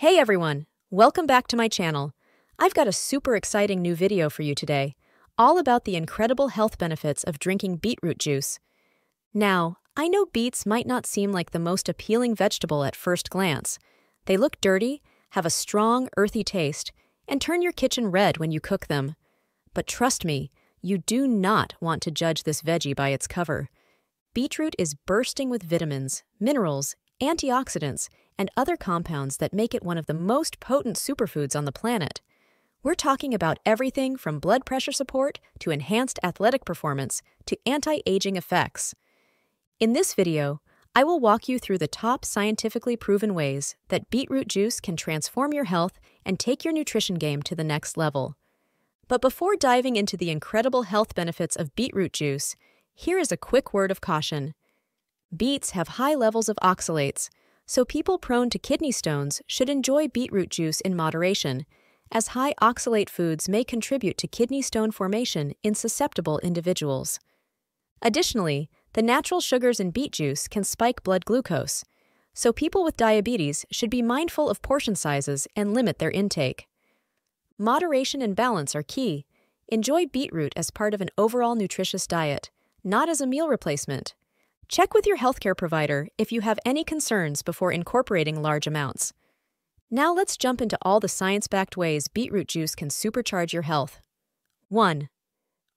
Hey everyone, welcome back to my channel. I've got a super exciting new video for you today, all about the incredible health benefits of drinking beetroot juice. Now, I know beets might not seem like the most appealing vegetable at first glance. They look dirty, have a strong, earthy taste, and turn your kitchen red when you cook them. But trust me, you do not want to judge this veggie by its cover. Beetroot is bursting with vitamins, minerals, antioxidants, and other compounds that make it one of the most potent superfoods on the planet. We're talking about everything from blood pressure support to enhanced athletic performance to anti aging effects. In this video, I will walk you through the top scientifically proven ways that beetroot juice can transform your health and take your nutrition game to the next level. But before diving into the incredible health benefits of beetroot juice, here is a quick word of caution. Beets have high levels of oxalates, so people prone to kidney stones should enjoy beetroot juice in moderation, as high oxalate foods may contribute to kidney stone formation in susceptible individuals. Additionally, the natural sugars in beet juice can spike blood glucose, so people with diabetes should be mindful of portion sizes and limit their intake. Moderation and balance are key. Enjoy beetroot as part of an overall nutritious diet not as a meal replacement. Check with your healthcare provider if you have any concerns before incorporating large amounts. Now let's jump into all the science backed ways beetroot juice can supercharge your health. 1.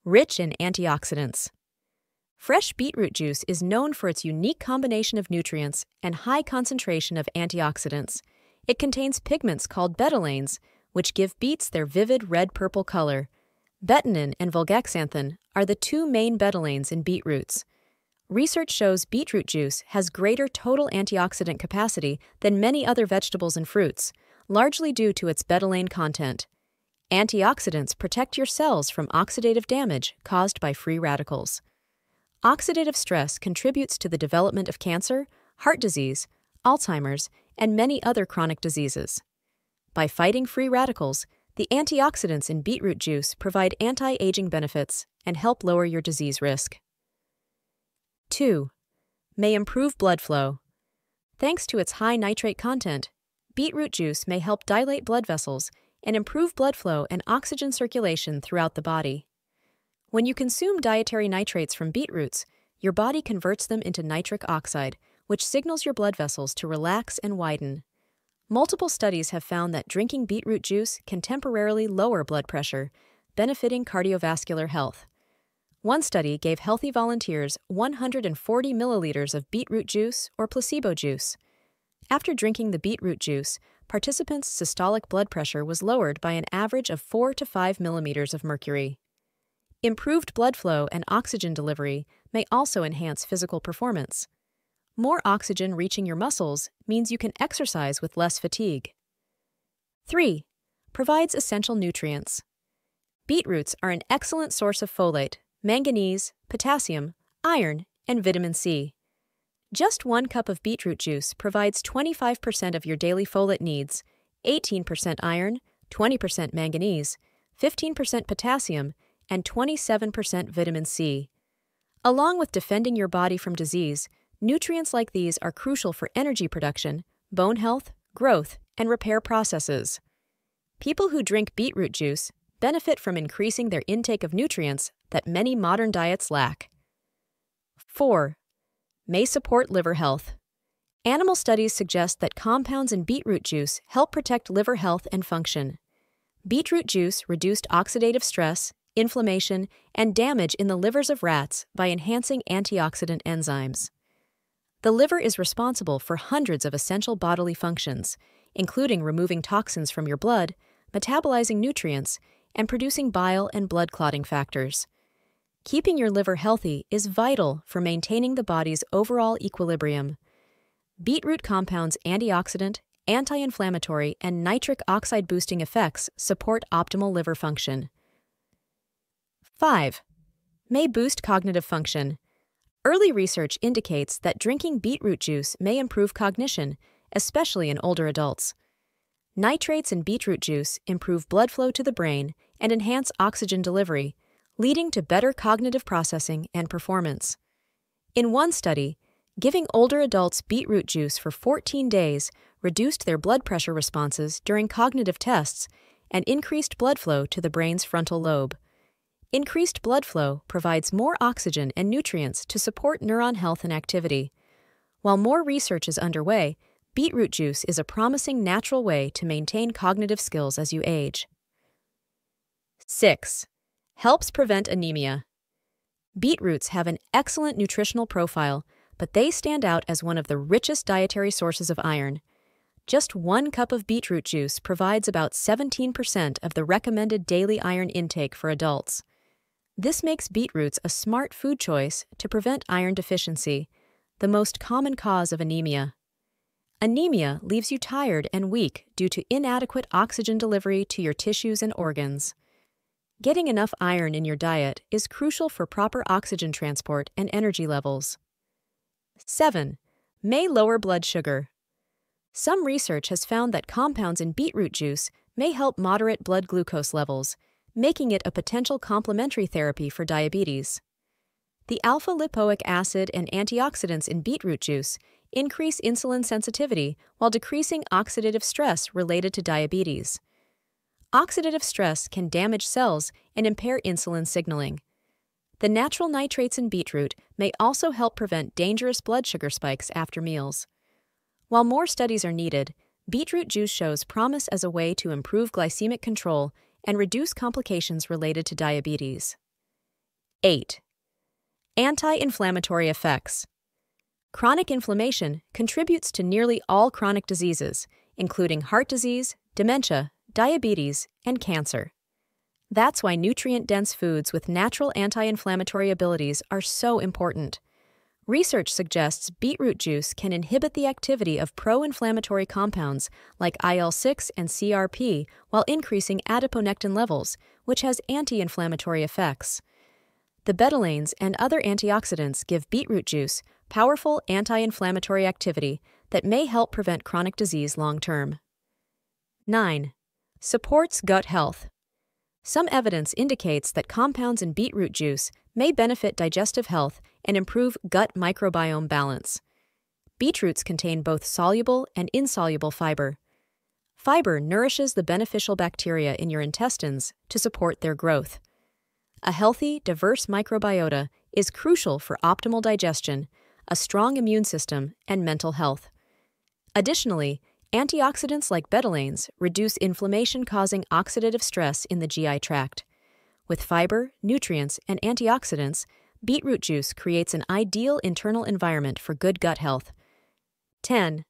Rich in antioxidants. Fresh beetroot juice is known for its unique combination of nutrients and high concentration of antioxidants. It contains pigments called betalains, which give beets their vivid red purple color. Betanin and vulgaxanthin are the two main betalains in beetroots. Research shows beetroot juice has greater total antioxidant capacity than many other vegetables and fruits, largely due to its betalain content. Antioxidants protect your cells from oxidative damage caused by free radicals. Oxidative stress contributes to the development of cancer, heart disease, Alzheimer's, and many other chronic diseases. By fighting free radicals, the antioxidants in beetroot juice provide anti aging benefits and help lower your disease risk. 2. May improve blood flow. Thanks to its high nitrate content, beetroot juice may help dilate blood vessels and improve blood flow and oxygen circulation throughout the body. When you consume dietary nitrates from beetroots, your body converts them into nitric oxide, which signals your blood vessels to relax and widen. Multiple studies have found that drinking beetroot juice can temporarily lower blood pressure, benefiting cardiovascular health. One study gave healthy volunteers 140 milliliters of beetroot juice or placebo juice. After drinking the beetroot juice, participants' systolic blood pressure was lowered by an average of 4 to 5 millimeters of mercury. Improved blood flow and oxygen delivery may also enhance physical performance. More oxygen reaching your muscles means you can exercise with less fatigue. 3. Provides essential nutrients. Beetroots are an excellent source of folate, manganese, potassium, iron, and vitamin C. Just one cup of beetroot juice provides 25% of your daily folate needs, 18% iron, 20% manganese, 15% potassium, and 27% vitamin C. Along with defending your body from disease, Nutrients like these are crucial for energy production, bone health, growth, and repair processes. People who drink beetroot juice benefit from increasing their intake of nutrients that many modern diets lack. 4. May support liver health. Animal studies suggest that compounds in beetroot juice help protect liver health and function. Beetroot juice reduced oxidative stress, inflammation, and damage in the livers of rats by enhancing antioxidant enzymes. The liver is responsible for hundreds of essential bodily functions, including removing toxins from your blood, metabolizing nutrients, and producing bile and blood clotting factors. Keeping your liver healthy is vital for maintaining the body's overall equilibrium. Beetroot compounds' antioxidant, anti inflammatory, and nitric oxide boosting effects support optimal liver function. 5. May boost cognitive function. Early research indicates that drinking beetroot juice may improve cognition, especially in older adults. Nitrates in beetroot juice improve blood flow to the brain and enhance oxygen delivery, leading to better cognitive processing and performance. In one study, giving older adults beetroot juice for 14 days reduced their blood pressure responses during cognitive tests and increased blood flow to the brain's frontal lobe. Increased blood flow provides more oxygen and nutrients to support neuron health and activity. While more research is underway, beetroot juice is a promising natural way to maintain cognitive skills as you age. 6. Helps prevent anemia. Beetroots have an excellent nutritional profile, but they stand out as one of the richest dietary sources of iron. Just one cup of beetroot juice provides about 17% of the recommended daily iron intake for adults. This makes beetroots a smart food choice to prevent iron deficiency, the most common cause of anemia. Anemia leaves you tired and weak due to inadequate oxygen delivery to your tissues and organs. Getting enough iron in your diet is crucial for proper oxygen transport and energy levels. 7. May lower blood sugar. Some research has found that compounds in beetroot juice may help moderate blood glucose levels, making it a potential complementary therapy for diabetes. The alpha lipoic acid and antioxidants in beetroot juice increase insulin sensitivity while decreasing oxidative stress related to diabetes. Oxidative stress can damage cells and impair insulin signaling. The natural nitrates in beetroot may also help prevent dangerous blood sugar spikes after meals. While more studies are needed, beetroot juice shows promise as a way to improve glycemic control and reduce complications related to diabetes. 8. Anti inflammatory effects. Chronic inflammation contributes to nearly all chronic diseases, including heart disease, dementia, diabetes, and cancer. That's why nutrient dense foods with natural anti inflammatory abilities are so important. Research suggests beetroot juice can inhibit the activity of pro inflammatory compounds like IL 6 and CRP while increasing adiponectin levels, which has anti inflammatory effects. The betalains and other antioxidants give beetroot juice powerful anti inflammatory activity that may help prevent chronic disease long term. 9. Supports gut health. Some evidence indicates that compounds in beetroot juice may benefit digestive health and improve gut microbiome balance. Beetroots contain both soluble and insoluble fiber. Fiber nourishes the beneficial bacteria in your intestines to support their growth. A healthy, diverse microbiota is crucial for optimal digestion, a strong immune system, and mental health. Additionally, Antioxidants like betalains reduce inflammation causing oxidative stress in the GI tract. With fiber, nutrients, and antioxidants, beetroot juice creates an ideal internal environment for good gut health. 10.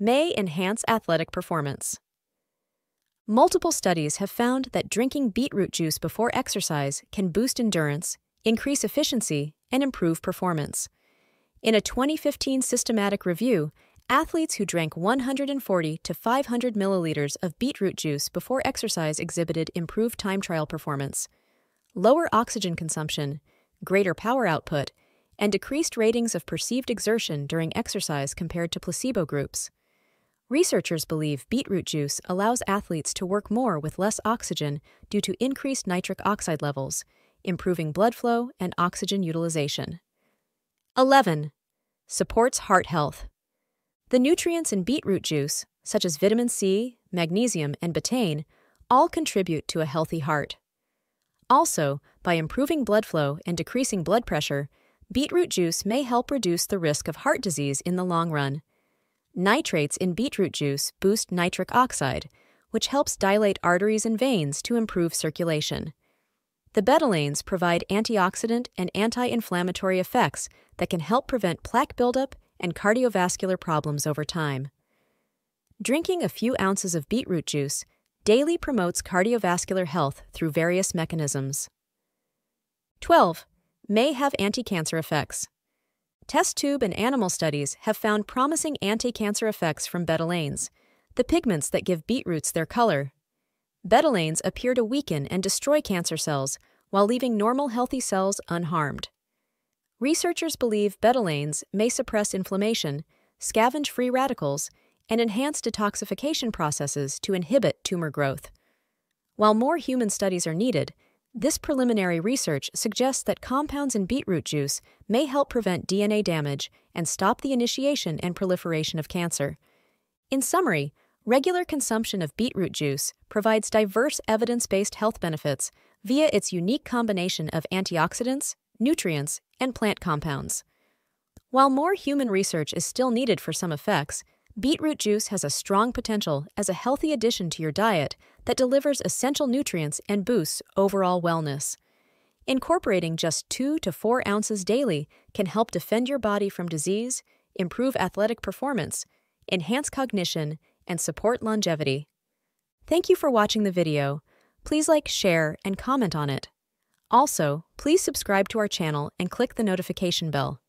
May enhance athletic performance. Multiple studies have found that drinking beetroot juice before exercise can boost endurance, increase efficiency, and improve performance. In a 2015 systematic review, Athletes who drank 140 to 500 milliliters of beetroot juice before exercise exhibited improved time trial performance, lower oxygen consumption, greater power output, and decreased ratings of perceived exertion during exercise compared to placebo groups. Researchers believe beetroot juice allows athletes to work more with less oxygen due to increased nitric oxide levels, improving blood flow and oxygen utilization. 11. Supports heart health. The nutrients in beetroot juice, such as vitamin C, magnesium, and betaine, all contribute to a healthy heart. Also, by improving blood flow and decreasing blood pressure, beetroot juice may help reduce the risk of heart disease in the long run. Nitrates in beetroot juice boost nitric oxide, which helps dilate arteries and veins to improve circulation. The betalains provide antioxidant and anti inflammatory effects that can help prevent plaque buildup and cardiovascular problems over time. Drinking a few ounces of beetroot juice daily promotes cardiovascular health through various mechanisms. 12. May have anti cancer effects. Test tube and animal studies have found promising anti cancer effects from betalains, the pigments that give beetroots their color. Betalains appear to weaken and destroy cancer cells while leaving normal healthy cells unharmed. Researchers believe betalains may suppress inflammation, scavenge free radicals, and enhance detoxification processes to inhibit tumor growth. While more human studies are needed, this preliminary research suggests that compounds in beetroot juice may help prevent DNA damage and stop the initiation and proliferation of cancer. In summary, regular consumption of beetroot juice provides diverse evidence based health benefits via its unique combination of antioxidants, nutrients, and plant compounds. While more human research is still needed for some effects, beetroot juice has a strong potential as a healthy addition to your diet that delivers essential nutrients and boosts overall wellness. Incorporating just 2 to 4 ounces daily can help defend your body from disease, improve athletic performance, enhance cognition, and support longevity. Thank you for watching the video. Please like, share, and comment on it. Also, please subscribe to our channel and click the notification bell.